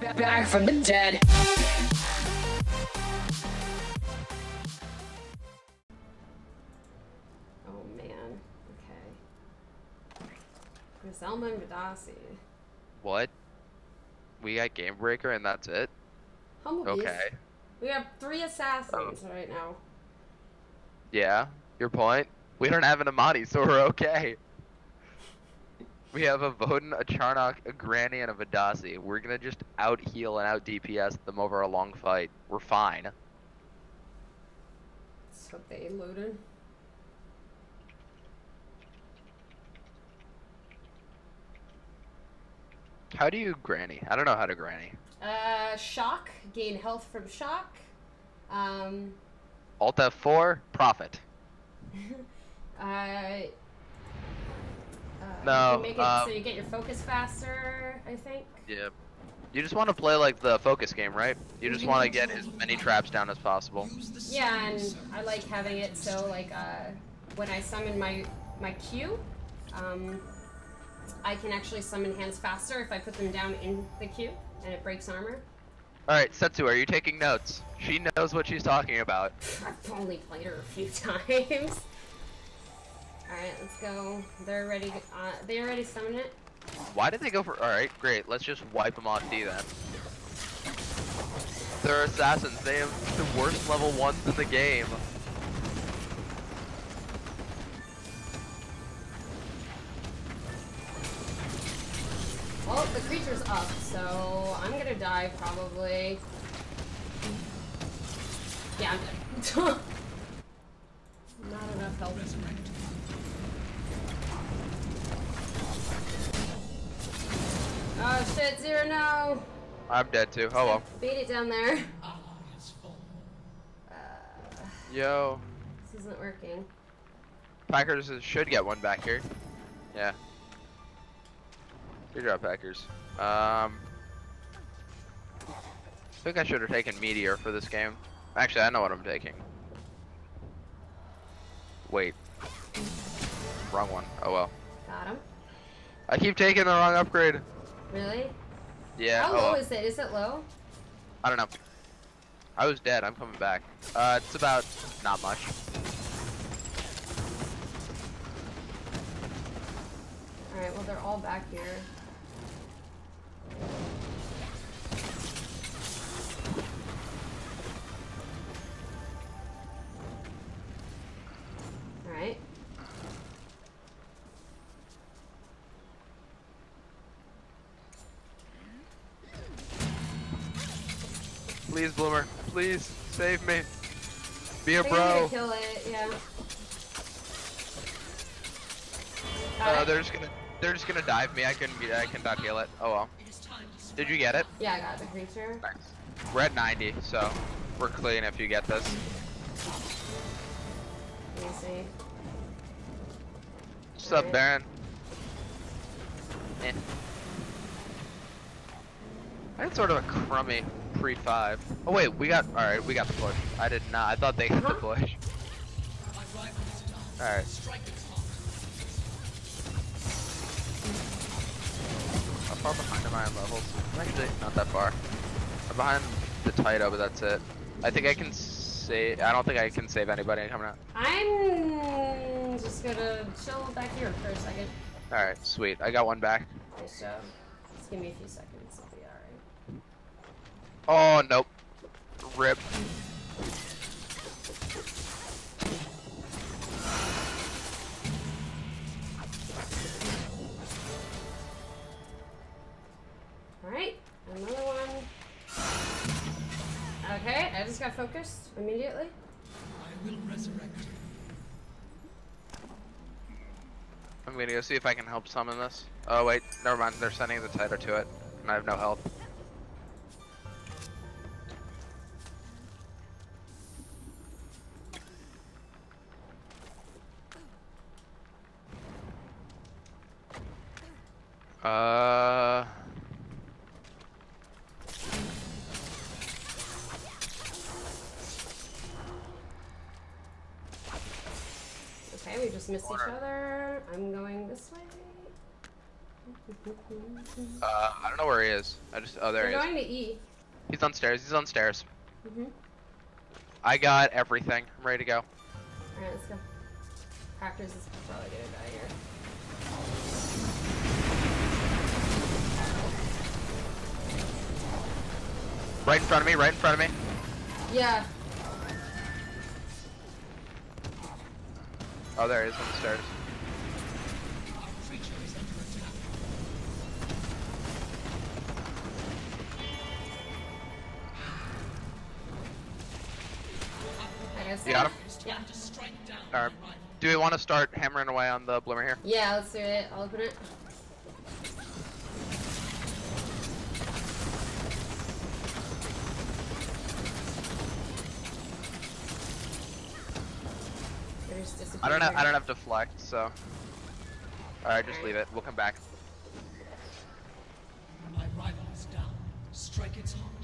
back, back from the dead. Oh man. Okay. Griselma and Vadasi. What? We got Game Breaker and that's it? Humblebees. Okay. We have three assassins Oh. right now. Yeah, your point. We don't have an Amati, so we're okay. We have a Voden, a Charnock, a Granny, and a Vadasi. We're gonna just out heal and out DPS them over a long fight. We're fine. Let's hope they loaded. How do you Granny? I don't know how to Granny. Uh, shock. Gain health from shock. Um, Alt F4, Profit. uh, uh, No, You make it um, so you get your focus faster. I think. Yeah. You just want to play like the focus game, right? You just want to get as many traps down as possible. Yeah, and I like having it so like uh, when I summon my my Q, um, I can actually summon hands faster if I put them down in the queue and it breaks armor. Alright, Setsu, are you taking notes? She knows what she's talking about. I've only played her a few times. Alright, let's go. They're ready. Uh, they already summoned it. Why did they go for. Alright, great. Let's just wipe them off D then. They're assassins. They have the worst level ones in the game. Well, the creature's up, so I'm gonna die probably. Yeah, I'm dead. Not enough health. Oh shit, zero no! I'm dead too. Oh well. Beat it down there. Uh, Yo. this isn't working. Packers should get one back here. Yeah. Good job, Packers. Um. I think I should have taken Meteor for this game. Actually, I know what I'm taking. Wait. Wrong one. Oh well. Got him. I keep taking the wrong upgrade. Really? Yeah. How oh low is it? Is it low? I don't know. I was dead. I'm coming back. Uh, it's about not much. Alright, well they're all back here. Alright. Please, Bloomer. Please save me. Be a I think I'm gonna bro. kill it, yeah. Uh, it? they're just gonna they're just gonna dive me. I can I can not heal it. Oh well. Did you get it? Yeah, I got the creature. Nice. We're at 90, so we're clean if you get this. Let me see. What's up, Baron? Eh. I had sort of a crummy pre five. Oh wait, we got all right. We got the push. I did not. I thought they hit the Uh-huh. push. All right. How far behind am I on levels? I'm actually not that far. I'm behind the Tyto, but that's it. I think I can save. I don't think I can save anybody coming out. I'm just gonna chill back here for a second. All right, sweet. I got one back. Nice job. Give me a few seconds. I'll be alright. Oh nope. Rip. Alright, another one. Okay, I just got focused immediately. I will resurrect. I'm gonna go see if I can help summon this. Oh wait, never mind. They're sending the Tyto to it, and I have no health. Uh. Okay, we just missed each other. I'm going this way. Uh, I don't know where he is. I just oh there We're he is. going to E. He's on stairs. He's on stairs. Mm-hmm. I got everything. I'm ready to go. Alright, let's go. Is probably gonna die here. Right in front of me. Right in front of me. Yeah. Oh, there he is on the stairs. Guess. You got him? Yeah. Alright. Do we want to start hammering away on the bloomer here? Yeah, let's do it. I'll open it. I don't have. I disappeared. don't have deflect, so. All right, just leave it. We'll come back. My rival is down. Strike its heart.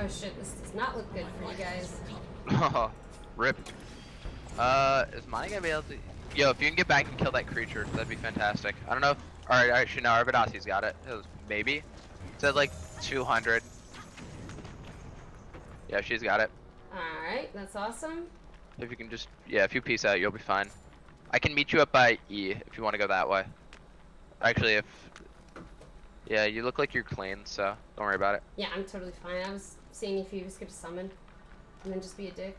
Oh shit, this does not look good for you guys. Rip. Uh, is Monty gonna be able to? Yo, if you can get back and kill that creature, that'd be fantastic. I don't know. If... All right, actually, no. Arvidasi's got it. it was... Maybe. It said like 200. Yeah, she's got it. Alright, that's awesome. If you can just, yeah, if you peace out, you'll be fine. I can meet you up by E if you want to go that way. Actually, if, yeah, you look like you're clean, so don't worry about it. Yeah, I'm totally fine. I was seeing if you just could summon and then just be a dick.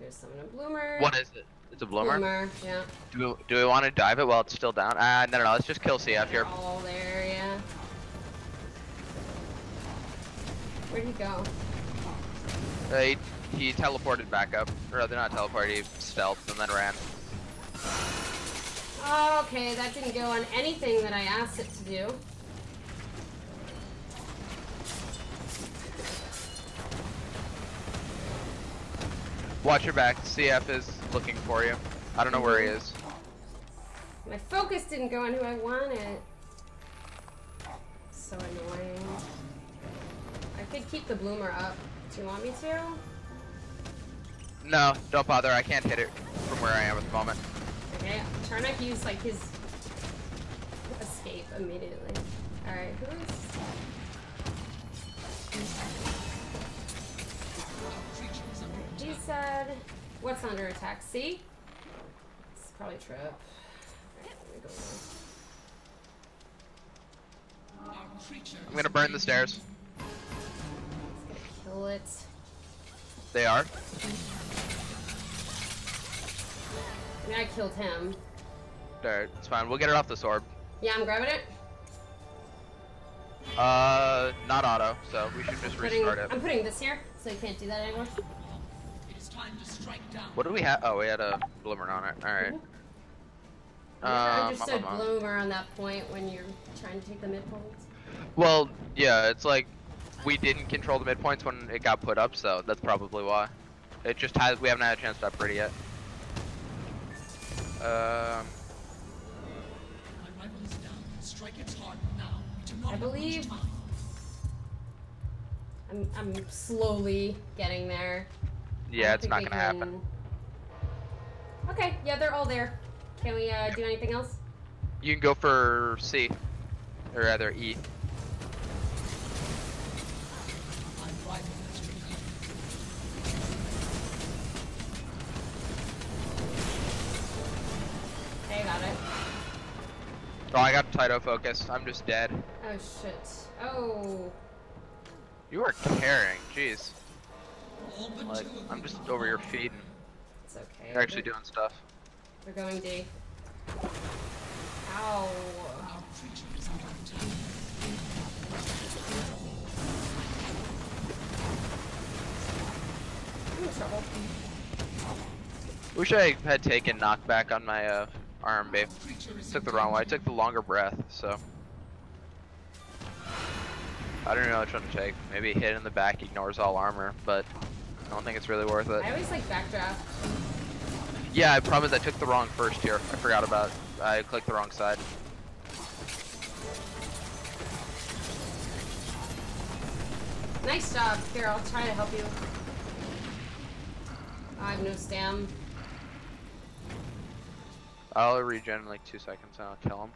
There's summon a bloomer. What is it? It's a bloomer. Bloomer, yeah. Do we, do we want to dive it while it's still down? Ah, no, no, no. Let's just kill CF here. all there, yeah. Where'd he go? Uh, he, he teleported back up, or rather not teleported. He stealthed and then ran. Okay, that didn't go on anything that I asked it to do. Watch your back. CF is looking for you. I don't know where he mm-hmm. is. My focus didn't go on who I wanted. So annoying. I could keep the bloomer up. Do you want me to? No, don't bother. I can't hit it from where I am at the moment. Okay, Charnock use like his escape immediately. Alright, who said. What's under attack? C? It's probably Tripp. Alright, let me go. I'm gonna burn the stairs. Let's kill it. They are. I mean, I killed him. Alright, it's fine. We'll get it off the sword. Yeah, I'm grabbing it. Uh, not auto, so we should just Putting, restart it. I'm putting this here, so you can't do that anymore. What do we have? Oh, we had a bloomer on it. Alright. I never Um, understood um, um, bloomer on that point when you're trying to take the midpoints. Well, yeah, it's like we didn't control the midpoints when it got put up, so that's probably why. It just has. We haven't had a chance to upgrade it yet. Um, My rival is down. Strike its heart now. We do not I believe- I'm, I'm slowly getting there. Yeah, it's not gonna happen. Okay, yeah, they're all there. Can we uh, do anything else? You can go for C, or rather E. Okay, got it. Oh, I got Tyto focus. I'm just dead. Oh shit. Oh. You are caring, Jeez. Like, I'm just over here gone. feeding. It's okay. You're actually doing stuff. We're going D. Ow. Our creature is under attack. I'm in trouble. Wish I had taken knockback on my uh, RMB. Our creature is Took the wrong way. I took the longer breath, so. I don't know which one to take. Maybe hit in the back ignores all armor, but I don't think it's really worth it. I always like backdraft. Yeah, I promise I took the wrong first here. I forgot about. I clicked the wrong side. Nice job. Here, I'll try to help you. I have no stam. I'll regen in like two seconds and I'll kill him.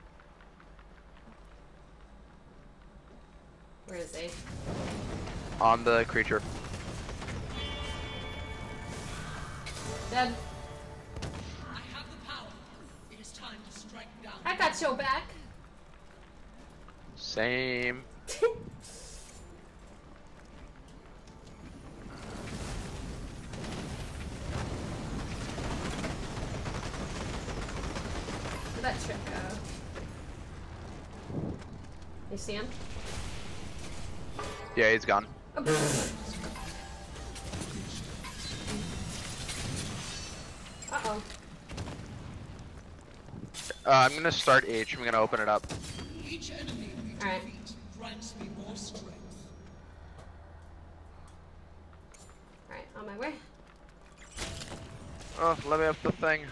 Where is he? On the creature. Dead. I have the power. It is time to strike down. I got your back. Same. That trick go? You see him? Yeah, he's gone. Oh. Uh, I'm gonna start H. I'm gonna open it up. Each enemy we Alright. defeat grants me more strength. Alright, on my way. Oh, let me up the thing.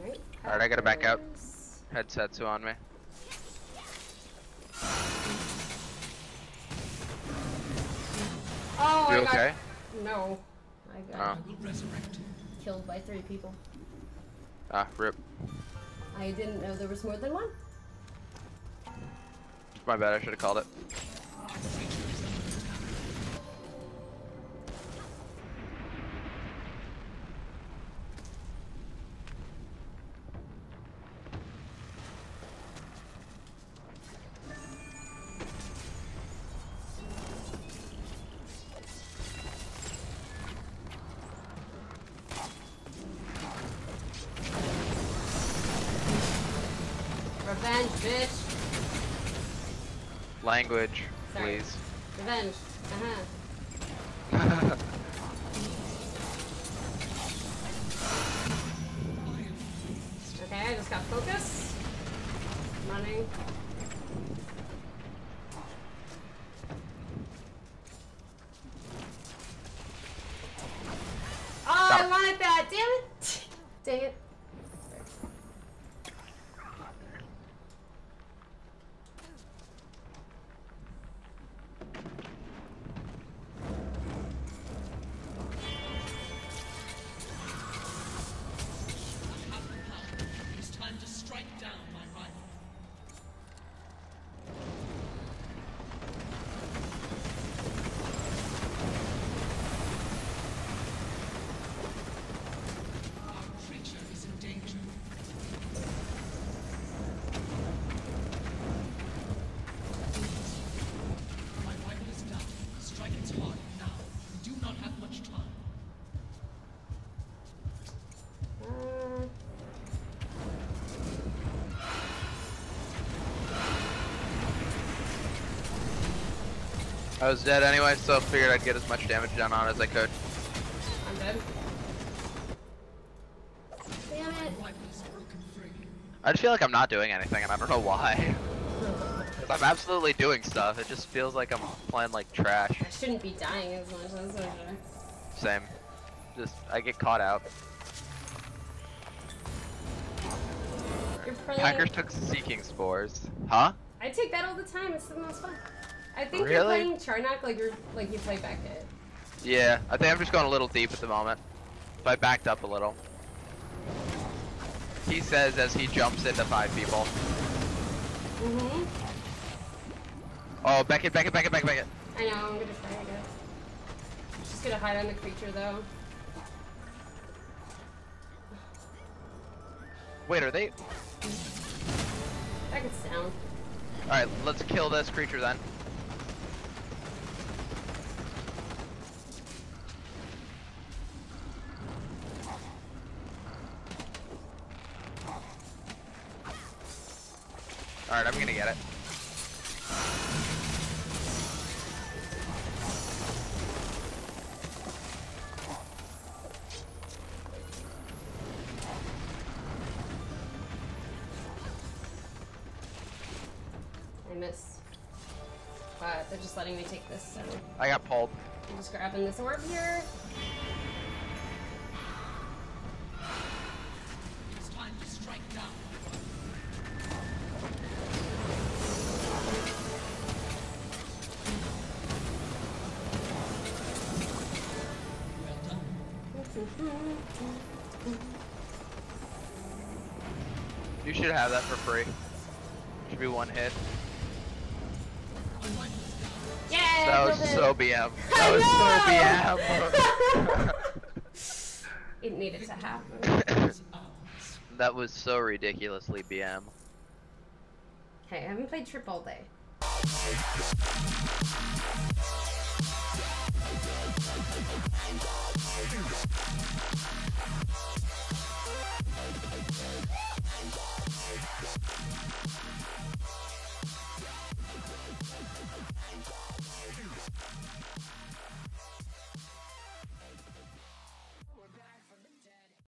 Alright. Alright, I gotta back out. powers. Headset's on me. Oh, You I got... No. I got Oh. Resurrect killed by three people. Ah, rip. I didn't know there was more than one. My bad, I should have called it. Revenge, bitch. Language, Sorry. please. Revenge. Uh-huh. Okay, I just got focus. Running. Oh, I wanted that. Damn it. Dang it. I was dead anyway, so figured I'd get as much damage done on as I could. I'm dead. Damn it. Rival is broken free. I just feel like I'm not doing anything, and I don't know why. 'Cause I'm absolutely doing stuff. It just feels like I'm playing like trash. I shouldn't be dying as much as I should. Same. Just I get caught out. You're playing. Hackers took seeking spores. Huh? I take that all the time. It's the most fun. I think you're playing Charnock like you're like you play Beckett. Yeah, I think I'm just going a little deep at the moment. If I backed up a little. He says as he jumps into five people. Mm-hmm. Oh, Beckett, Beckett, Beckett, Beckett, Beckett. I know. I'm gonna try to guess. Just gonna hide on the creature though. Wait, are they? Beckett's down. Alright, let's kill this creature then. Alright, I'm gonna get it. I missed. But they're just letting me take this. So. I got pulled. I'm just grabbing this orb here. You should have that for free. Should be one hit. My rifle is down. Yay! That was it. so BM. That was so BM. It needed to happen. That was so ridiculously BM. Hey, I haven't played Tripp all day.